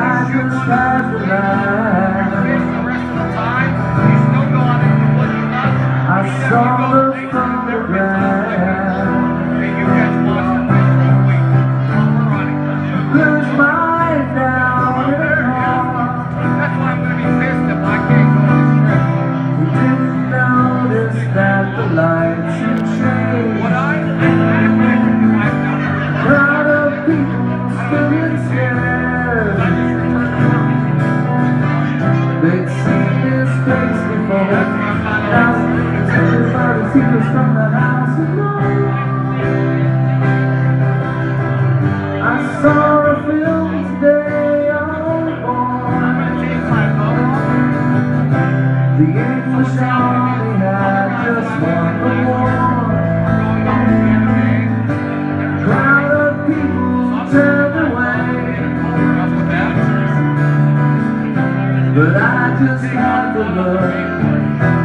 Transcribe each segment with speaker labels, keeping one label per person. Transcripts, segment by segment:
Speaker 1: I could
Speaker 2: the
Speaker 1: around. tears from the house tonight. I saw a film today on
Speaker 2: oh
Speaker 1: The English army had just won the war. But I just had to learn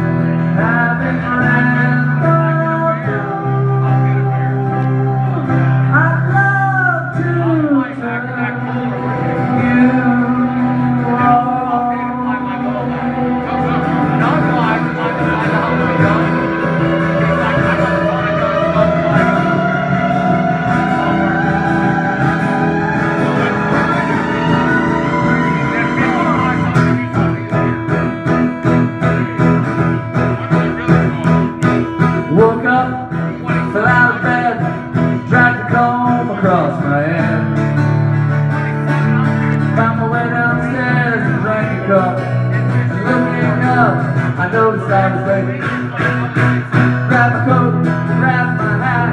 Speaker 1: Grab my coat, grab my hat,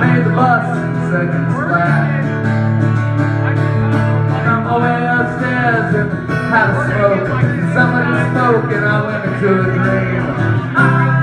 Speaker 1: made the bus second flat. On my way upstairs and had a smoke, somebody spoke and I went into a dream.